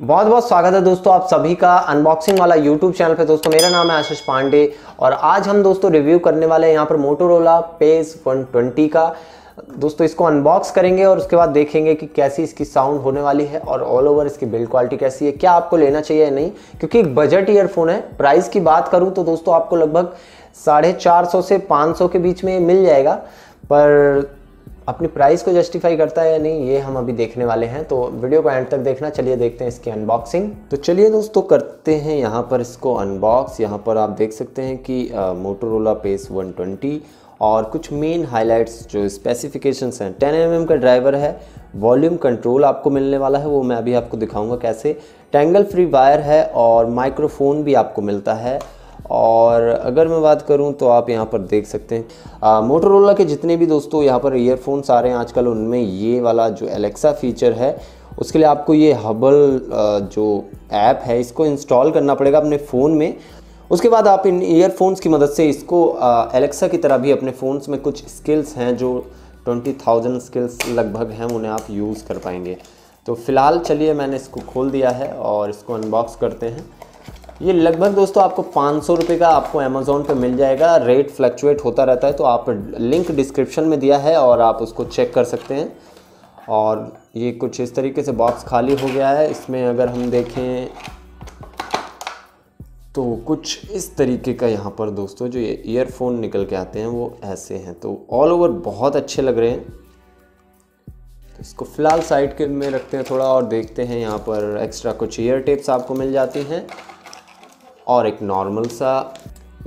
बहुत बहुत स्वागत है दोस्तों आप सभी का अनबॉक्सिंग वाला यूट्यूब चैनल पे। दोस्तों, मेरा नाम है आशीष पांडे और आज हम दोस्तों रिव्यू करने वाले हैं यहाँ पर मोटोरोला पेज 120 का। दोस्तों, इसको अनबॉक्स करेंगे और उसके बाद देखेंगे कि कैसी इसकी साउंड होने वाली है और ऑल ओवर इसकी बिल्ड क्वालिटी कैसी है, क्या आपको लेना चाहिए या नहीं। क्योंकि एक बजट ईयरफोन है प्राइस की बात करूँ तो दोस्तों आपको लगभग साढ़े चार सौ से पाँच सौ के बीच में मिल जाएगा। पर अपनी प्राइस को जस्टिफाई करता है या नहीं, ये हम अभी देखने वाले हैं। तो वीडियो को एंड तक देखना, चलिए देखते हैं इसकी अनबॉक्सिंग तो चलिए दोस्तों, करते हैं यहाँ पर इसको अनबॉक्स यहाँ पर आप देख सकते हैं कि मोटोरोला पेस 120 और कुछ मेन हाइलाइट्स जो स्पेसिफिकेशंस हैं। 10 एम का ड्राइवर है वॉल्यूम कंट्रोल आपको मिलने वाला है, वो मैं अभी आपको दिखाऊँगा कैसे। टेंगल फ्री वायर है और माइक्रोफोन भी आपको मिलता है। और अगर मैं बात करूँ तो आप यहाँ पर देख सकते हैं मोटोरोला के जितने भी दोस्तों यहाँ पर ईयरफोन्स आ रहे हैं आजकल, उनमें ये वाला जो एलेक्सा फीचर है, उसके लिए आपको ये हबल जो ऐप है, इसको इंस्टॉल करना पड़ेगा अपने फ़ोन में। उसके बाद आप इन ईयरफोन्स की मदद से इसको एलेक्सा की तरह भी अपने फ़ोन्स में कुछ स्किल्स हैं जो ट्वेंटी थाउज़ेंड स्किल्स लगभग हैं, उन्हें आप यूज़ कर पाएँगे। तो फ़िलहाल चलिए मैंने इसको खोल दिया है और इसको अनबॉक्स करते हैं। ये लगभग दोस्तों आपको पाँच सौ रुपये का आपको अमेज़ोन पे मिल जाएगा। रेट फ्लक्चुएट होता रहता है तो आप लिंक डिस्क्रिप्शन में दिया है और आप उसको चेक कर सकते हैं। और ये कुछ इस तरीके से बॉक्स खाली हो गया है। इसमें अगर हम देखें तो कुछ इस तरीके का यहाँ पर दोस्तों जो ये ईयरफोन निकल के आते हैं, वो ऐसे हैं। तो ऑल ओवर बहुत अच्छे लग रहे हैं। तो इसको फ़िलहाल साइड के में रखते हैं थोड़ा और देखते हैं। यहाँ पर एक्स्ट्रा कुछ ईयर टेप्स आपको मिल जाती हैं। और एक नॉर्मल सा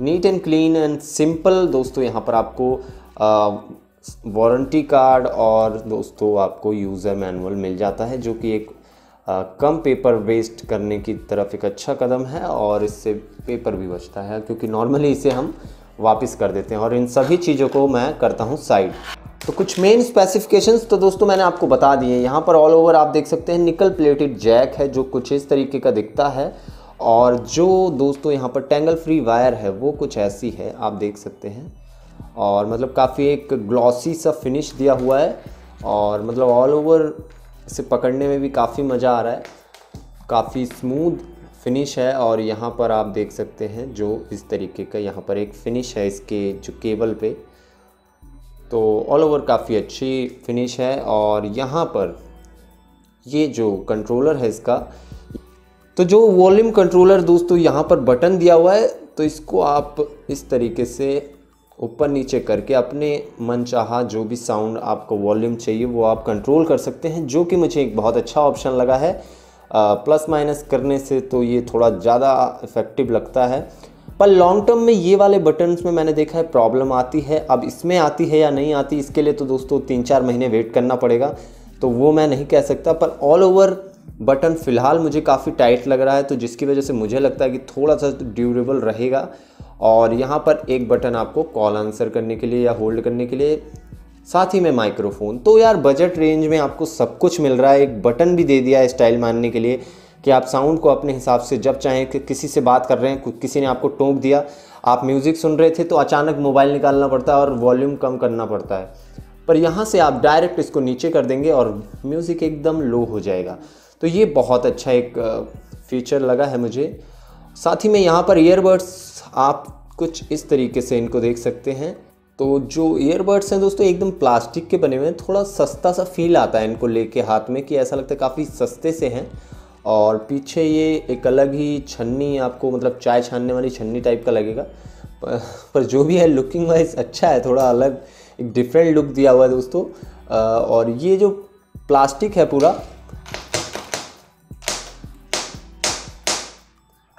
neat and clean and simple दोस्तों यहाँ पर आपको वारंटी कार्ड और दोस्तों आपको यूज़र मैनुअल मिल जाता है जो कि एक आ, कम पेपर वेस्ट करने की तरफ़ एक अच्छा कदम है और इससे पेपर भी बचता है क्योंकि नॉर्मली इसे हम वापस कर देते हैं और इन सभी चीज़ों को मैं करता हूँ साइड तो कुछ मेन स्पेसिफिकेशंस तो दोस्तों मैंने आपको बता दिए यहाँ पर ऑल ओवर आप देख सकते हैं निकल प्लेटेड जैक है जो कुछ इस तरीके का दिखता है। और जो दोस्तों यहाँ पर टेंगल फ्री वायर है, वो कुछ ऐसी है, आप देख सकते हैं। और मतलब काफ़ी एक ग्लॉसी सा फिनिश दिया हुआ है और मतलब ऑल ओवर इसे पकड़ने में भी काफ़ी मज़ा आ रहा है। काफ़ी स्मूथ फिनिश है और यहाँ पर आप देख सकते हैं जो इस तरीके का यहाँ पर एक फिनिश है इसके जो केबल पे। तो ऑल ओवर काफ़ी अच्छी फिनिश है और यहाँ पर ये जो कंट्रोलर है इसका तो जो वॉल्यूम कंट्रोलर दोस्तों यहाँ पर बटन दिया हुआ है तो इसको आप इस तरीके से ऊपर नीचे करके अपने मन चाहा जो भी साउंड आपको वॉल्यूम चाहिए वो आप कंट्रोल कर सकते हैं जो कि मुझे एक बहुत अच्छा ऑप्शन लगा है। आ, प्लस माइनस करने से तो ये थोड़ा ज़्यादा इफ़ेक्टिव लगता है। पर लॉन्ग टर्म में ये वाले बटन्स में मैंने देखा है प्रॉब्लम आती है। अब इसमें आती है या नहीं आती इसके लिए तो दोस्तों तीन चार महीने वेट करना पड़ेगा। तो वो मैं नहीं कह सकता पर ऑल ओवर बटन फ़िलहाल मुझे काफ़ी टाइट लग रहा है तो जिसकी वजह से मुझे लगता है कि थोड़ा सा ड्यूरेबल रहेगा। और यहाँ पर एक बटन आपको कॉल आंसर करने के लिए या होल्ड करने के लिए, साथ ही में माइक्रोफोन। तो यार, बजट रेंज में आपको सब कुछ मिल रहा है। एक बटन भी दे दिया है स्टाइल मानने के लिए कि आप साउंड को अपने हिसाब से, जब चाहें कि किसी से बात कर रहे हैं किसी ने आपको टोंक दिया, आप म्यूज़िक सुन रहे थे तो अचानक मोबाइल निकालना पड़ता है और वॉल्यूम कम करना पड़ता है। पर यहाँ से आप डायरेक्ट इसको नीचे कर देंगे और म्यूज़िक एकदम लो हो जाएगा। तो ये बहुत अच्छा एक फीचर लगा है मुझे। साथ ही में यहाँ पर ईयरबड्स आप कुछ इस तरीके से इनको देख सकते हैं। तो जो ईयरबड्स हैं दोस्तों, एकदम प्लास्टिक के बने हुए हैं। थोड़ा सस्ता सा फील आता है इनको लेके हाथ में कि ऐसा लगता है काफ़ी सस्ते से हैं। और पीछे ये एक अलग ही छन्नी आपको मतलब चाय छानने वाली छन्नी टाइप का लगेगा। पर जो भी है लुकिंग वाइज अच्छा है, थोड़ा अलग, एक डिफरेंट लुक दिया हुआ है दोस्तों। और ये जो प्लास्टिक है पूरा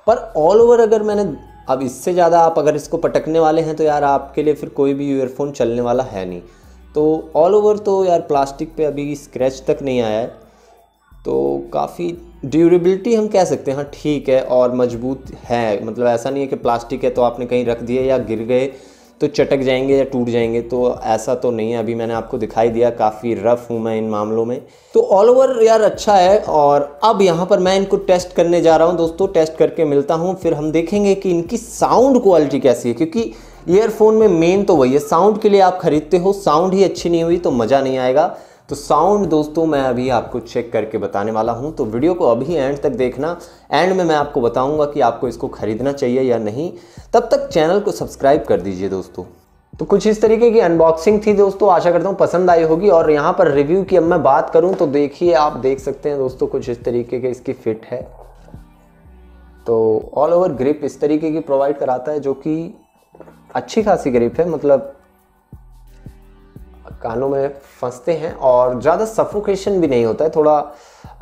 पर ऑल ओवर अगर मैंने, अब इससे ज़्यादा आप अगर इसको पटकने वाले हैं तो यार आपके लिए फिर कोई भी ईयरफोन चलने वाला है नहीं। तो ऑल ओवर तो यार प्लास्टिक पे अभी स्क्रैच तक नहीं आया है। तो काफ़ी ड्यूरेबिलिटी हम कह सकते हैं हाँ ठीक है और मज़बूत है। मतलब ऐसा नहीं है कि प्लास्टिक है तो आपने कहीं रख दिया या गिर गए। तो चटक जाएँगे या टूट जाएँगे तो ऐसा तो नहीं है। अभी मैंने आपको दिखाई दिया, काफ़ी रफ़ हूँ मैं इन मामलों में। तो ऑल ओवर यार अच्छा है, और अब यहाँ पर मैं इनको टेस्ट करने जा रहा हूँ। दोस्तों टेस्ट करके मिलता हूँ, फिर हम देखेंगे कि इनकी साउंड क्वालिटी कैसी है, क्योंकि ईयरफोन में मेन तो वही है। साउंड के लिए आप खरीदते हो साउंड ही अच्छी नहीं हुई तो मज़ा नहीं आएगा। तो साउंड दोस्तों मैं अभी आपको चेक करके बताने वाला हूँ। तो वीडियो को अभी एंड तक देखना। एंड में मैं आपको बताऊँगा कि आपको इसको खरीदना चाहिए या नहीं। तब तक चैनल को सब्सक्राइब कर दीजिए दोस्तों। तो कुछ इस तरीके की अनबॉक्सिंग थी दोस्तों, आशा करता हूँ पसंद आई होगी। और यहाँ पर रिव्यू की अब मैं बात करूँ तो देखिए आप देख सकते हैं दोस्तों कुछ इस तरीके के इसकी फिट है। तो ऑल ओवर ग्रिप इस तरीके की प्रोवाइड कराता है जो कि अच्छी खासी ग्रिप है। मतलब कानों में फंसते हैं और ज़्यादा सफोकेशन भी नहीं होता है, थोड़ा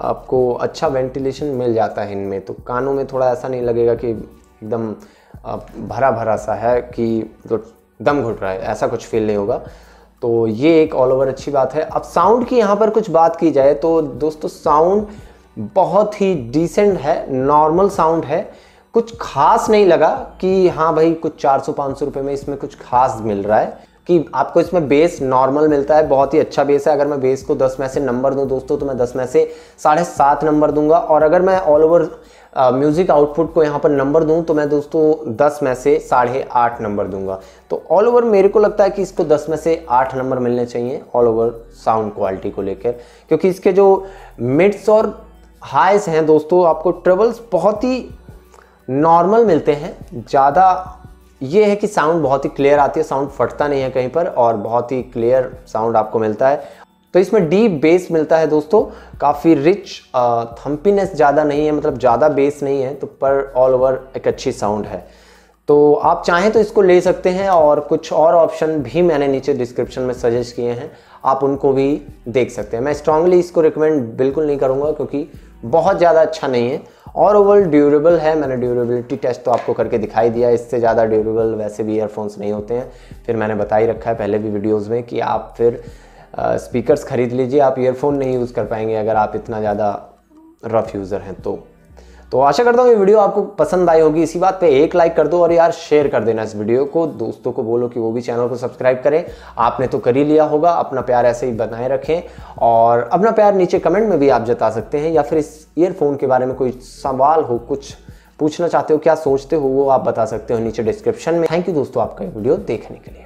आपको अच्छा वेंटिलेशन मिल जाता है इनमें। तो कानों में थोड़ा ऐसा नहीं लगेगा कि एकदम भरा भरा सा है कि तो दम घुट रहा है, ऐसा कुछ फील नहीं होगा। तो ये एक ऑल ओवर अच्छी बात है। अब साउंड की यहाँ पर कुछ बात की जाए तो दोस्तों साउंड बहुत ही डिसेंट है नॉर्मल साउंड है। कुछ खास नहीं लगा कि हाँ भाई कुछ 400-500 रुपए में इसमें कुछ खास मिल रहा है। कि आपको इसमें बेस नॉर्मल मिलता है, बहुत ही अच्छा बेस है। अगर मैं बेस को 10 में से नंबर दूँ दोस्तों तो मैं 10 में से साढ़े सात नंबर दूँगा। और अगर मैं ऑल ओवर म्यूज़िक आउटपुट को यहाँ पर नंबर दूँ तो मैं दोस्तों 10 में से साढ़े आठ नंबर दूँगा। तो ऑल ओवर मेरे को लगता है कि इसको 10 में से आठ नंबर मिलने चाहिए ऑल ओवर साउंड क्वालिटी को लेकर। क्योंकि इसके जो मिड्स और हाइस हैं दोस्तों, आपको ट्रेवल्स बहुत ही नॉर्मल मिलते हैं। ज़्यादा ये है कि साउंड बहुत ही क्लियर आती है साउंड फटता नहीं है कहीं पर और बहुत ही क्लियर साउंड आपको मिलता है। तो इसमें डीप बेस मिलता है दोस्तों। काफ़ी रिच थम्पीनेस ज़्यादा नहीं है मतलब ज़्यादा बेस नहीं है तो पर ऑल ओवर एक अच्छी साउंड है। तो आप चाहें तो इसको ले सकते हैं और कुछ और ऑप्शन भी मैंने नीचे डिस्क्रिप्शन में सजेस्ट किए हैं। आप उनको भी देख सकते हैं। मैं स्ट्रांगली इसको रिकमेंड बिल्कुल नहीं करूँगा क्योंकि बहुत ज़्यादा अच्छा नहीं है। और ओवरऑल ड्यूरेबल है, मैंने ड्यूरेबिलिटी टेस्ट तो आपको करके दिखाई दिया। इससे ज़्यादा ड्यूरेबल वैसे भी ईयरफोन्स नहीं होते हैं। फिर मैंने बता ही रखा है पहले भी वीडियोज़ में कि आप फिर स्पीकर्स खरीद लीजिए। आप ईयरफोन नहीं यूज़ कर पाएँगे अगर आप इतना ज़्यादा रफ यूज़र हैं तो। तो आशा करता हूँ ये वीडियो आपको पसंद आई होगी। इसी बात पे एक लाइक कर दो और यार शेयर कर देना इस वीडियो को। दोस्तों को बोलो कि वो भी चैनल को सब्सक्राइब करें। आपने तो कर ही लिया होगा, अपना प्यार ऐसे ही बनाए रखें और अपना प्यार नीचे कमेंट में भी आप जता सकते हैं या फिर इस ईयरफोन के बारे में कोई सवाल हो, कुछ पूछना चाहते हो, क्या सोचते हो, वो आप बता सकते हो नीचे डिस्क्रिप्शन में। थैंक यू दोस्तों आपका ये वीडियो देखने के लिए।